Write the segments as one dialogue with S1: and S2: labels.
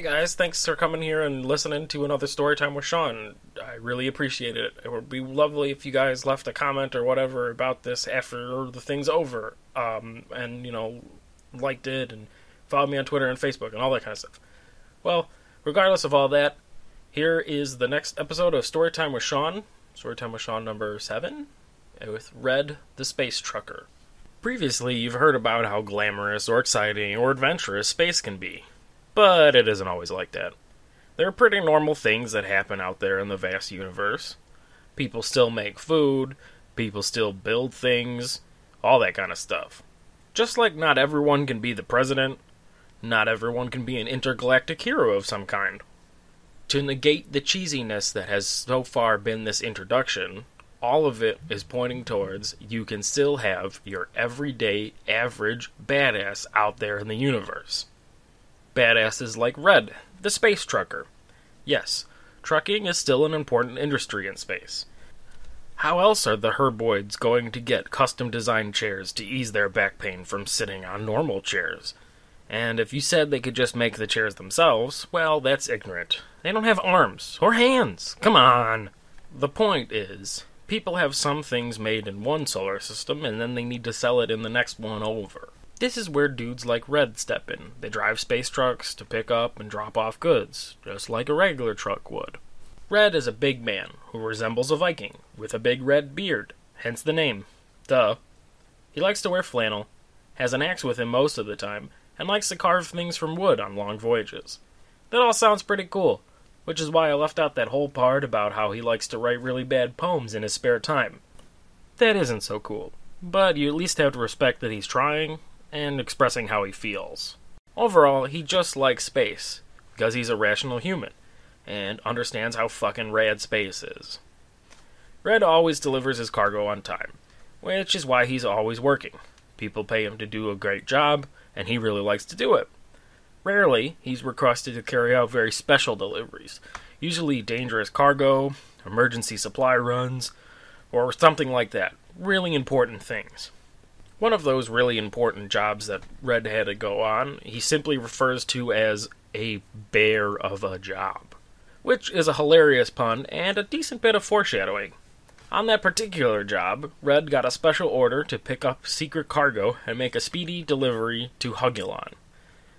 S1: Hey guys, thanks for coming here and listening to another story time with Sean. I really appreciate it. It would be lovely if you guys left a comment or whatever about this after the thing's over. Um, and, you know, liked it and followed me on Twitter and Facebook and all that kind of stuff. Well, regardless of all that, here is the next episode of Storytime with Sean. Storytime with Sean number 7 with Red the Space Trucker. Previously, you've heard about how glamorous or exciting or adventurous space can be. But it isn't always like that. There are pretty normal things that happen out there in the vast universe. People still make food, people still build things, all that kind of stuff. Just like not everyone can be the president, not everyone can be an intergalactic hero of some kind. To negate the cheesiness that has so far been this introduction, all of it is pointing towards you can still have your everyday, average badass out there in the universe badasses like Red, the space trucker. Yes, trucking is still an important industry in space. How else are the herboids going to get custom designed chairs to ease their back pain from sitting on normal chairs? And if you said they could just make the chairs themselves, well, that's ignorant. They don't have arms or hands. Come on. The point is, people have some things made in one solar system and then they need to sell it in the next one over. This is where dudes like Red step in. They drive space trucks to pick up and drop off goods, just like a regular truck would. Red is a big man who resembles a Viking, with a big red beard, hence the name. Duh. He likes to wear flannel, has an axe with him most of the time, and likes to carve things from wood on long voyages. That all sounds pretty cool, which is why I left out that whole part about how he likes to write really bad poems in his spare time. That isn't so cool, but you at least have to respect that he's trying and expressing how he feels. Overall, he just likes space, because he's a rational human, and understands how fucking rad space is. Red always delivers his cargo on time, which is why he's always working. People pay him to do a great job, and he really likes to do it. Rarely, he's requested to carry out very special deliveries, usually dangerous cargo, emergency supply runs, or something like that. Really important things. One of those really important jobs that Red had to go on, he simply refers to as a bear of a job, which is a hilarious pun and a decent bit of foreshadowing. On that particular job, Red got a special order to pick up secret cargo and make a speedy delivery to Hugulon.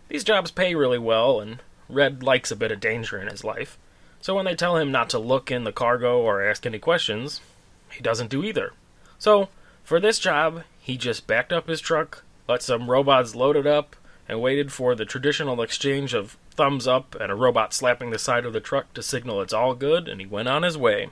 S1: These jobs pay really well, and Red likes a bit of danger in his life, so when they tell him not to look in the cargo or ask any questions, he doesn't do either. So, for this job, he just backed up his truck, let some robots load it up, and waited for the traditional exchange of thumbs up and a robot slapping the side of the truck to signal it's all good, and he went on his way.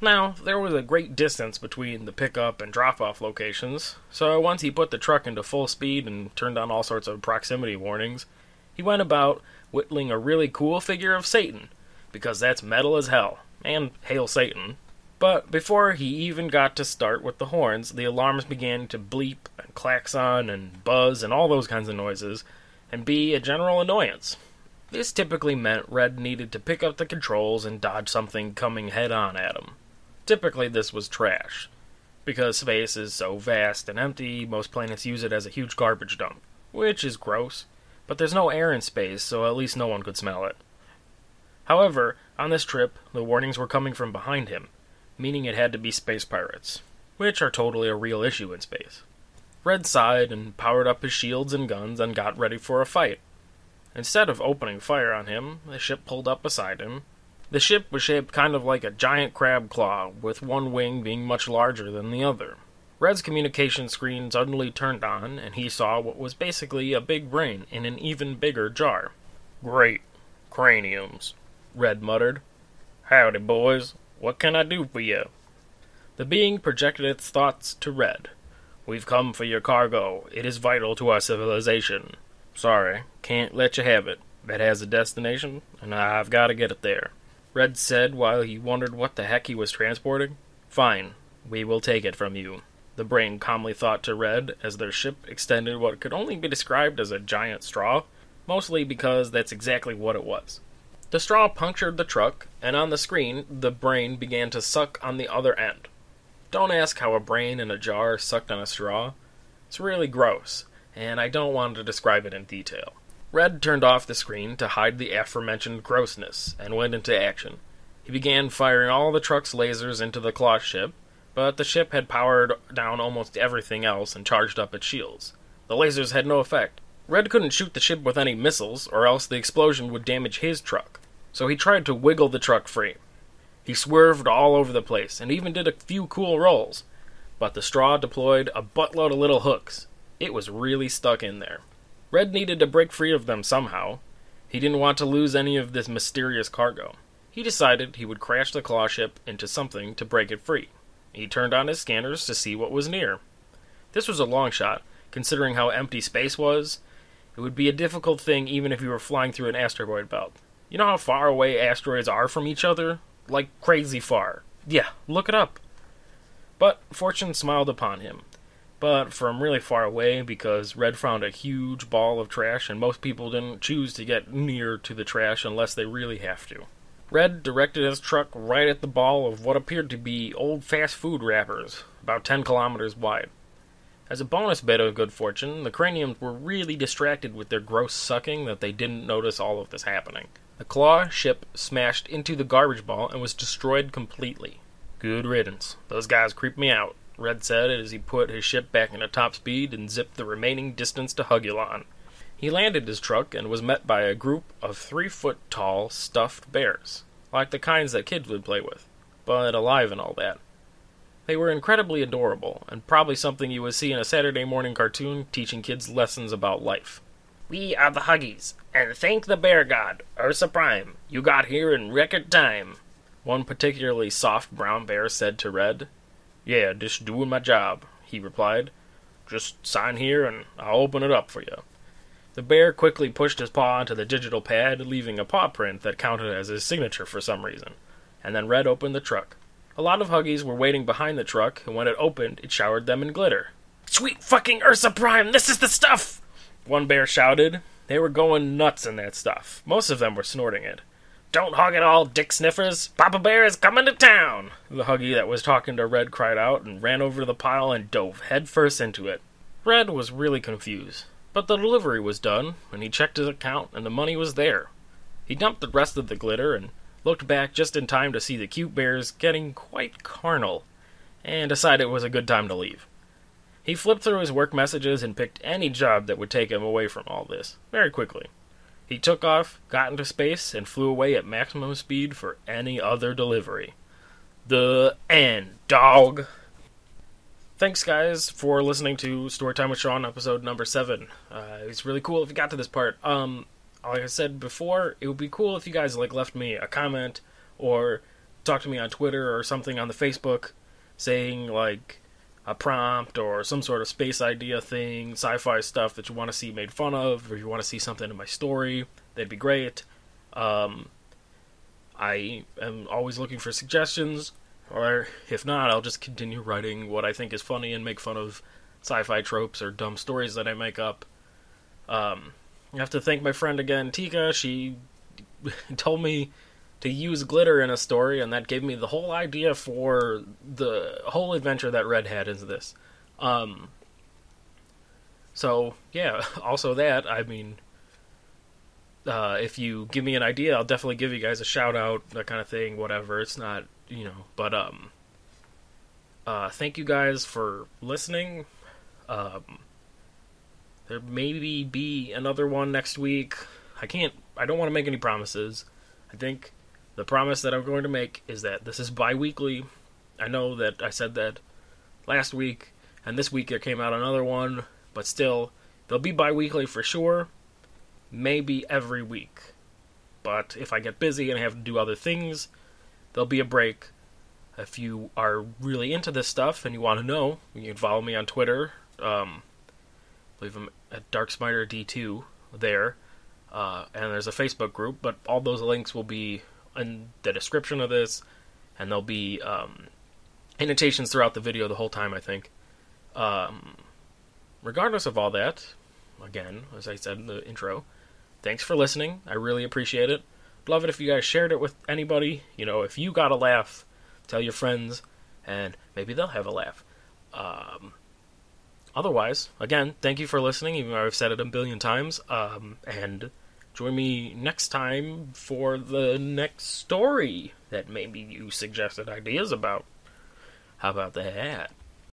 S1: Now, there was a great distance between the pickup and drop off locations, so once he put the truck into full speed and turned on all sorts of proximity warnings, he went about whittling a really cool figure of Satan, because that's metal as hell, and hail Satan, but before he even got to start with the horns, the alarms began to bleep and klaxon and buzz and all those kinds of noises, and be a general annoyance. This typically meant Red needed to pick up the controls and dodge something coming head on at him. Typically, this was trash. Because space is so vast and empty, most planets use it as a huge garbage dump, which is gross, but there's no air in space, so at least no one could smell it. However, on this trip, the warnings were coming from behind him, meaning it had to be space pirates, which are totally a real issue in space. Red sighed and powered up his shields and guns and got ready for a fight. Instead of opening fire on him, the ship pulled up beside him. The ship was shaped kind of like a giant crab claw, with one wing being much larger than the other. Red's communication screen suddenly turned on, and he saw what was basically a big brain in an even bigger jar. Great craniums, Red muttered. Howdy, boys. What can I do for you? The being projected its thoughts to Red. We've come for your cargo. It is vital to our civilization. Sorry, can't let you have it. It has a destination, and I've got to get it there. Red said while he wondered what the heck he was transporting. Fine, we will take it from you. The brain calmly thought to Red as their ship extended what could only be described as a giant straw, mostly because that's exactly what it was. The straw punctured the truck, and on the screen, the brain began to suck on the other end. Don't ask how a brain in a jar sucked on a straw. It's really gross, and I don't want to describe it in detail. Red turned off the screen to hide the aforementioned grossness and went into action. He began firing all the truck's lasers into the claw ship, but the ship had powered down almost everything else and charged up its shields. The lasers had no effect. Red couldn't shoot the ship with any missiles, or else the explosion would damage his truck, so he tried to wiggle the truck free. He swerved all over the place and even did a few cool rolls, but the straw deployed a buttload of little hooks. It was really stuck in there. Red needed to break free of them somehow. He didn't want to lose any of this mysterious cargo. He decided he would crash the claw ship into something to break it free. He turned on his scanners to see what was near. This was a long shot, considering how empty space was. It would be a difficult thing even if you were flying through an asteroid belt. You know how far away asteroids are from each other? Like crazy far. Yeah, look it up. But fortune smiled upon him but from really far away because Red found a huge ball of trash and most people didn't choose to get near to the trash unless they really have to. Red directed his truck right at the ball of what appeared to be old fast food wrappers, about 10 kilometers wide. As a bonus bit of good fortune, the craniums were really distracted with their gross sucking that they didn't notice all of this happening. The claw ship smashed into the garbage ball and was destroyed completely. Good riddance. Those guys creep me out. Red said as he put his ship back into top speed and zipped the remaining distance to Hugulon. He landed his truck and was met by a group of three foot tall stuffed bears, like the kinds that kids would play with, but alive and all that. They were incredibly adorable, and probably something you would see in a Saturday morning cartoon teaching kids lessons about life. We are the Huggies, and thank the bear god, Ursa Prime. You got here in record time. One particularly soft brown bear said to Red, yeah, just doing my job, he replied. Just sign here and I'll open it up for you. The bear quickly pushed his paw onto the digital pad, leaving a paw print that counted as his signature for some reason, and then Red opened the truck. A lot of Huggies were waiting behind the truck, and when it opened, it showered them in glitter. Sweet fucking Ursa Prime, this is the stuff! One bear shouted. They were going nuts in that stuff. Most of them were snorting it. Don't hog it all, dick sniffers. Papa Bear is coming to town. The Huggy that was talking to Red cried out and ran over to the pile and dove headfirst into it. Red was really confused, but the delivery was done, and he checked his account, and the money was there. He dumped the rest of the glitter and looked back just in time to see the cute bears getting quite carnal, and decided it was a good time to leave. He flipped through his work messages and picked any job that would take him away from all this, very quickly. He took off, got into space, and flew away at maximum speed for any other delivery. The end, dog. Thanks, guys, for listening to Storytime with Sean, episode number seven. Uh, it's really cool if you got to this part. Um, like I said before, it would be cool if you guys like left me a comment or talk to me on Twitter or something on the Facebook, saying like a prompt or some sort of space idea thing, sci fi stuff that you want to see made fun of, or you want to see something in my story, that'd be great. Um, I am always looking for suggestions, or if not, I'll just continue writing what I think is funny and make fun of sci fi tropes or dumb stories that I make up. Um, I have to thank my friend again, Tika. She told me to use glitter in a story, and that gave me the whole idea for the whole adventure that Red had into this. Um, so yeah, also that I mean, uh, if you give me an idea, I'll definitely give you guys a shout out, that kind of thing. Whatever, it's not you know, but um, uh, thank you guys for listening. Um, there maybe be another one next week. I can't. I don't want to make any promises. I think the promise that I'm going to make is that this is bi weekly. I know that I said that last week, and this week there came out another one, but still, they'll be bi weekly for sure. Maybe every week. But if I get busy and I have to do other things, there'll be a break. If you are really into this stuff and you want to know, you can follow me on Twitter. Um, I believe at DarkSmiter D2 there. Uh, and there's a Facebook group, but all those links will be in the description of this, and there'll be um, annotations throughout the video the whole time. I think. Um, regardless of all that, again, as I said in the intro, thanks for listening. I really appreciate it. Love it if you guys shared it with anybody. You know, if you got a laugh, tell your friends, and maybe they'll have a laugh. Um, otherwise, again, thank you for listening, even though I've said it a billion times. Um, and join me next time for the next story that maybe you suggested ideas about. How about that?